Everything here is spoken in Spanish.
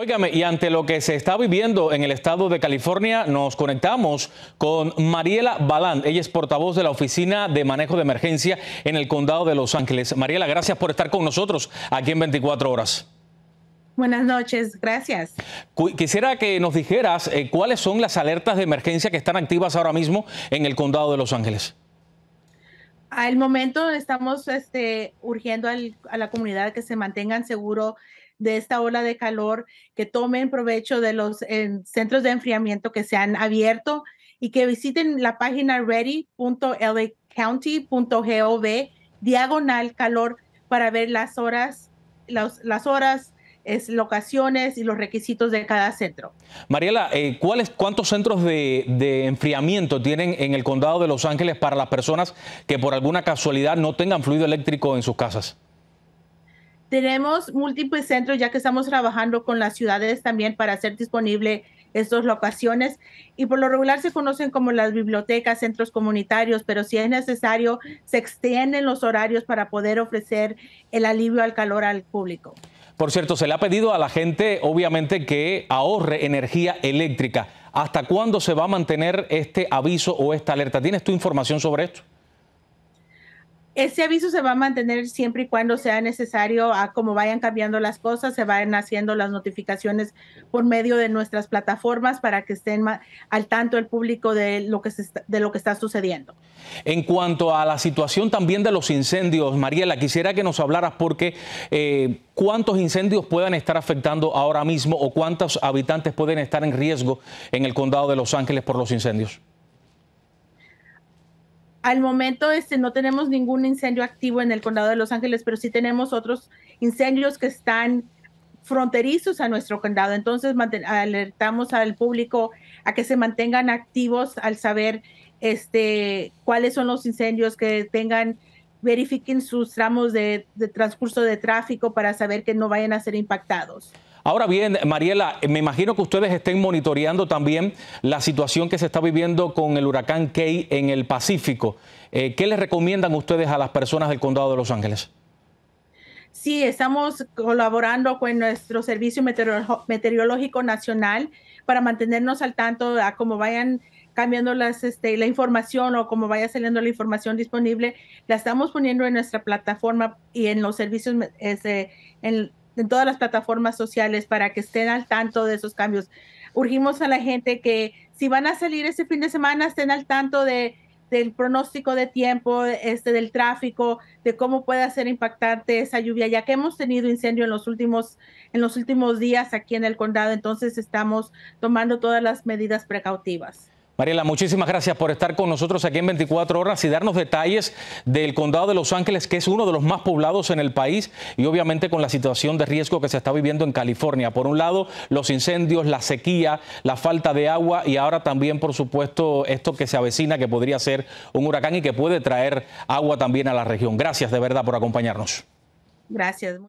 Óigame, y ante lo que se está viviendo en el estado de California, nos conectamos con Mariela Balán. Ella es portavoz de la Oficina de Manejo de Emergencia en el Condado de Los Ángeles. Mariela, gracias por estar con nosotros aquí en 24 horas. Buenas noches, gracias. Quisiera que nos dijeras eh, cuáles son las alertas de emergencia que están activas ahora mismo en el Condado de Los Ángeles. Al momento estamos este, urgiendo a la comunidad que se mantengan seguros de esta ola de calor, que tomen provecho de los centros de enfriamiento que se han abierto y que visiten la página ready.lacounty.gov diagonal calor para ver las horas, las horas, es, locaciones y los requisitos de cada centro. Mariela, eh, ¿cuáles, ¿cuántos centros de, de, enfriamiento tienen en el condado de Los Ángeles para las personas que por alguna casualidad no tengan fluido eléctrico en sus casas? Tenemos múltiples centros ya que estamos trabajando con las ciudades también para hacer disponible estas locaciones y por lo regular se conocen como las bibliotecas, centros comunitarios, pero si es necesario se extienden los horarios para poder ofrecer el alivio al calor al público. Por cierto, se le ha pedido a la gente obviamente que ahorre energía eléctrica. ¿Hasta cuándo se va a mantener este aviso o esta alerta? ¿Tienes tu información sobre esto? Ese aviso se va a mantener siempre y cuando sea necesario, a como vayan cambiando las cosas, se vayan haciendo las notificaciones por medio de nuestras plataformas para que estén al tanto el público de lo que, de lo que está sucediendo. En cuanto a la situación también de los incendios, Mariela, quisiera que nos hablaras porque eh, cuántos incendios puedan estar afectando ahora mismo o cuántos habitantes pueden estar en riesgo en el condado de Los Ángeles por los incendios. Al momento este, no tenemos ningún incendio activo en el condado de Los Ángeles, pero sí tenemos otros incendios que están fronterizos a nuestro condado. Entonces alertamos al público a que se mantengan activos al saber este, cuáles son los incendios que tengan, verifiquen sus tramos de transcurso de tráfico para saber que no vayan a ser impactados. Ahora bien, Mariela, me imagino que ustedes estén monitoreando también la situación que se está viviendo con el huracán Kay en el Pacífico. Eh, ¿Qué les recomiendan ustedes a las personas del condado de Los Ángeles? Sí, estamos colaborando con nuestro Servicio Meteorológico Nacional para mantenernos al tanto a cómo vayan cambiando este, la información o cómo vaya saliendo la información disponible. La estamos poniendo en nuestra plataforma y en los servicios, este, en, en todas las plataformas sociales para que estén al tanto de esos cambios. Urgimos a la gente que si van a salir ese fin de semana estén al tanto de del pronóstico de tiempo, este, del tráfico, de cómo puede ser impactante esa lluvia, ya que hemos tenido incendio en los últimos, en los últimos días aquí en el condado, entonces estamos tomando todas las medidas precautivas. Mariela, muchísimas gracias por estar con nosotros aquí en 24 horas y darnos detalles del condado de Los Ángeles, que es uno de los más poblados en el país y obviamente con la situación de riesgo que se está viviendo en California. Por un lado, los incendios, la sequía, la falta de agua y ahora también, por supuesto, esto que se avecina, que podría ser un huracán y que puede traer agua también a la región. Gracias de verdad por acompañarnos. Gracias.